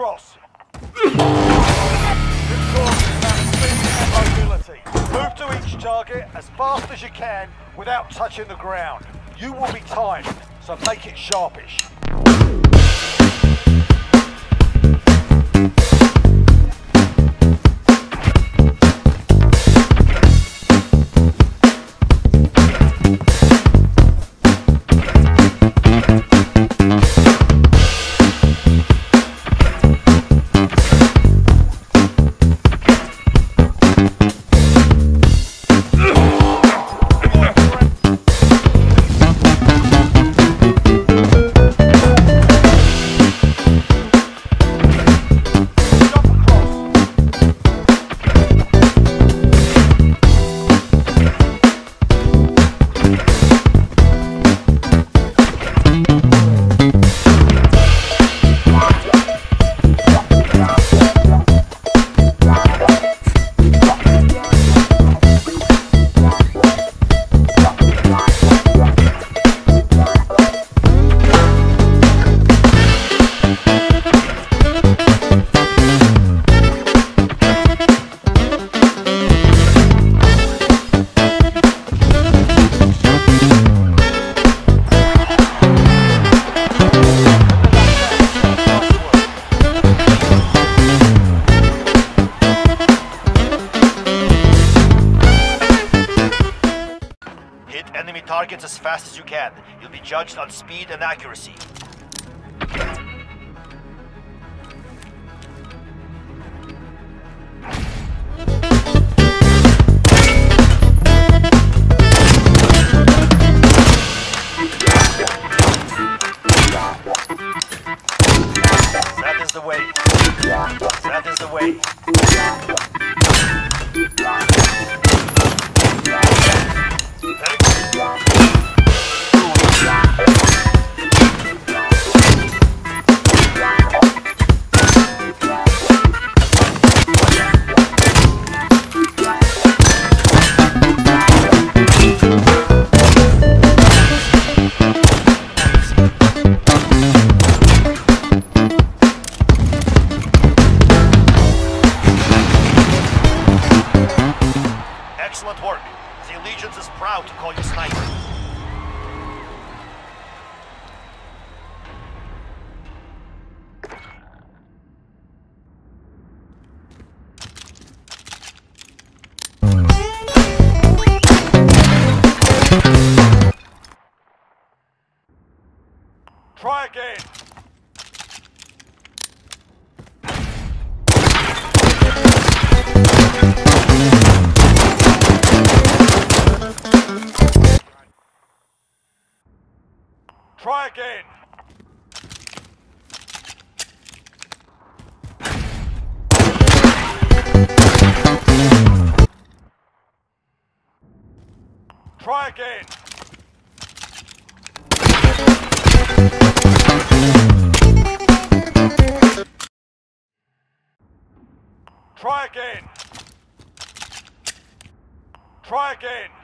across. Move to each target as fast as you can without touching the ground. You will be timed, so make it sharpish. Enemy targets as fast as you can. You'll be judged on speed and accuracy. That is the way. That is the way. Excellent work. The Allegiance is proud to call you sniper. Try again. Try again. Try again. Try again. Try again.